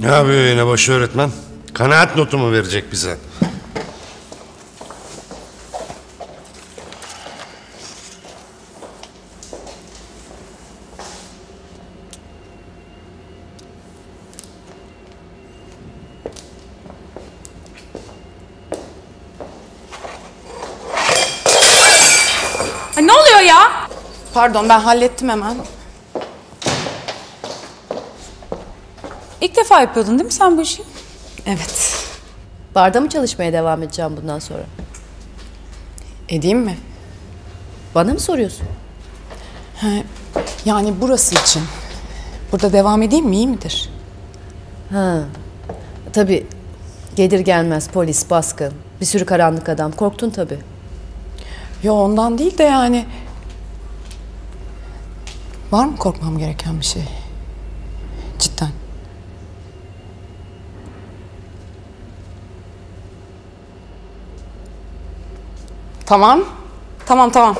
Ne yapıyor yine başı öğretmen? Kanaat notu mu verecek bize? Ay ne oluyor ya? Pardon ben hallettim hemen. İlk defa yapıyordun değil mi sen bu işi? Evet. Barda mı çalışmaya devam edeceğim bundan sonra? Edeyim mi? Bana mı soruyorsun? Yani burası için. Burada devam edeyim mi iyi midir? Ha. Tabii. Gelir gelmez polis, baskın, bir sürü karanlık adam. Korktun tabii. Yo ondan değil de yani. Var mı korkmam gereken bir şey? Cidden. Tamam. Tamam tamam.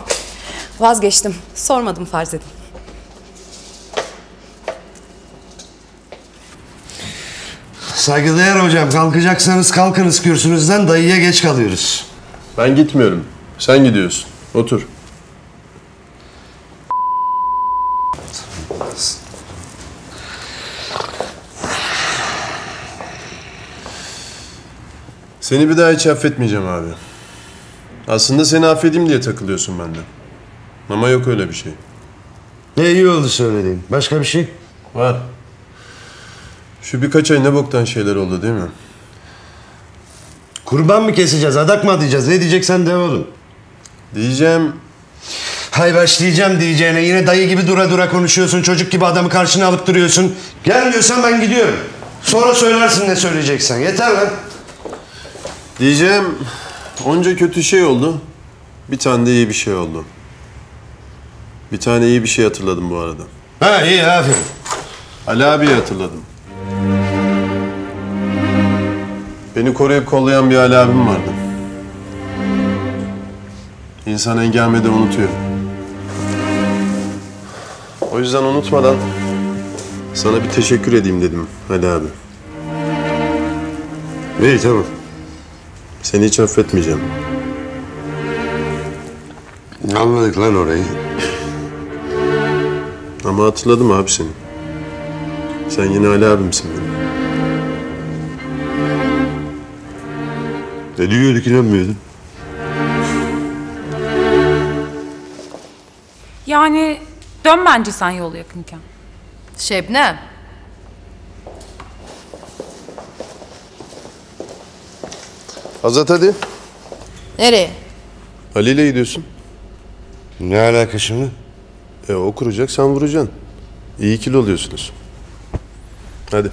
Vazgeçtim. Sormadım farz edin. Saygıdeğer hocam kalkacaksanız kalkınız kürsünüzden dayıya geç kalıyoruz. Ben gitmiyorum. Sen gidiyorsun. Otur. Seni bir daha hiç affetmeyeceğim abi. Aslında seni affedeyim diye takılıyorsun benden. Ama yok öyle bir şey. Ne iyi oldu söylediğin. Başka bir şey? Var. Şu birkaç ay ne boktan şeyler oldu değil mi? Kurban mı keseceğiz, adak mı adayacağız? Ne diyeceksen de oğlum. Diyeceğim Hay başlayacağım diyeceğine yine dayı gibi dura dura konuşuyorsun. Çocuk gibi adamı karşına alıp duruyorsun. Gelmiyorsan ben gidiyorum. Sonra söylersin ne söyleyeceksen. Yeter lan. Diyeceğim onca kötü şey oldu. Bir tane de iyi bir şey oldu. Bir tane iyi bir şey hatırladım bu arada. Ha iyi aferin. Ali abiyi hatırladım. Beni koruyup kollayan bir Ali abim vardı. İnsan engelmede unutuyor. O yüzden unutmadan sana bir teşekkür edeyim dedim Ali abi. İyi tamam. Seni hiç affetmeyeceğim. Anladık lan orayı. Ama hatırladım abi seni. Sen yine Ali abimsin benim. Ne diyorduk inanmıyordun? Yani dön bence sen yol yakınken. Şebnem. Azat hadi. Nereye? Ali ile gidiyorsun. Ne alaka şimdi? E o kuracak sen vuracaksın. İyi ikili oluyorsunuz. Hadi.